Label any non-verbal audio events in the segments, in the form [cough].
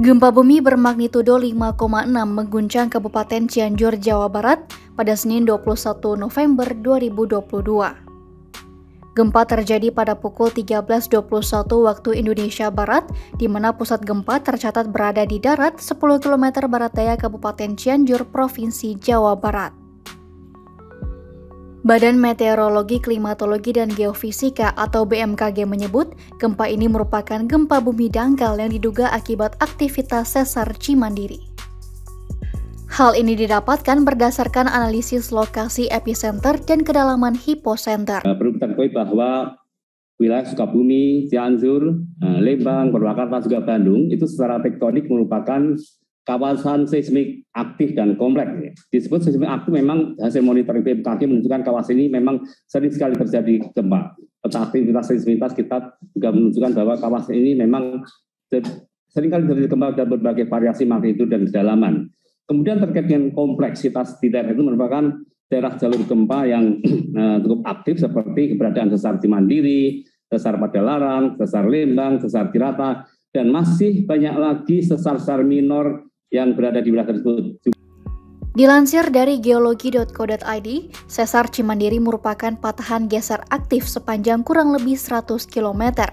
Gempa bumi bermagnitudo 5,6 mengguncang Kabupaten Cianjur, Jawa Barat pada Senin 21 November 2022. Gempa terjadi pada pukul 13.21 waktu Indonesia Barat, di mana pusat gempa tercatat berada di darat 10 km barat daya Kabupaten Cianjur, Provinsi Jawa Barat. Badan Meteorologi, Klimatologi, dan Geofisika atau BMKG menyebut gempa ini merupakan gempa bumi dangkal yang diduga akibat aktivitas sesar Cimandiri. Hal ini didapatkan berdasarkan analisis lokasi epicenter dan kedalaman hiposenter. Eh, perlu kita ketahui bahwa wilayah Sukabumi, Cianjur, eh, Lembang, Purwakarta, juga Bandung itu secara tektonik merupakan kawasan seismik aktif dan kompleks. Disebut seismik aktif memang hasil monitoring BMKG menunjukkan kawasan ini memang sering sekali terjadi gempa. Aktivitas seismitas kita juga menunjukkan bahwa kawasan ini memang sering kali terjadi gempa dan berbagai variasi magnitudo dan kedalaman. Kemudian terkait dengan kompleksitas di daerah itu merupakan daerah jalur gempa yang uh, [clears throat] cukup aktif seperti keberadaan sesar Cimandiri, sesar Padalarang, sesar Lembang, sesar Tirata, dan masih banyak lagi sesar-sesar minor yang berada di wilayah tersebut. Dilansir dari geologi.co.id, Sesar Cimandiri merupakan patahan geser aktif sepanjang kurang lebih 100 km.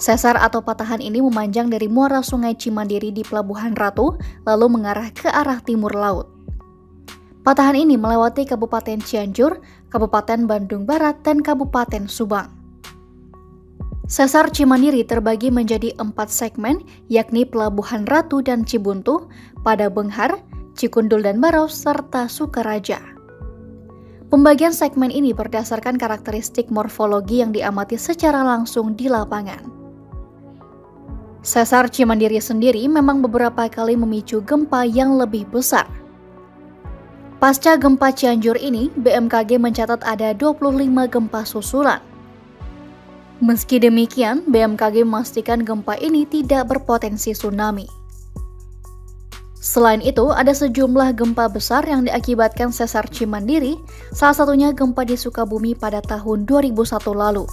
Sesar atau patahan ini memanjang dari muara sungai Cimandiri di Pelabuhan Ratu, lalu mengarah ke arah timur laut. Patahan ini melewati Kabupaten Cianjur, Kabupaten Bandung Barat, dan Kabupaten Subang. Sesar Cimandiri terbagi menjadi empat segmen, yakni Pelabuhan Ratu dan Cibuntu, pada Benghar, Cikundul dan Barau, serta Sukaraja. Pembagian segmen ini berdasarkan karakteristik morfologi yang diamati secara langsung di lapangan. Sesar Cimandiri sendiri memang beberapa kali memicu gempa yang lebih besar. Pasca gempa Cianjur ini, BMKG mencatat ada 25 gempa susulan. Meski demikian, BMKG memastikan gempa ini tidak berpotensi tsunami. Selain itu, ada sejumlah gempa besar yang diakibatkan sesar Cimandiri, salah satunya gempa di Sukabumi pada tahun 2001 lalu.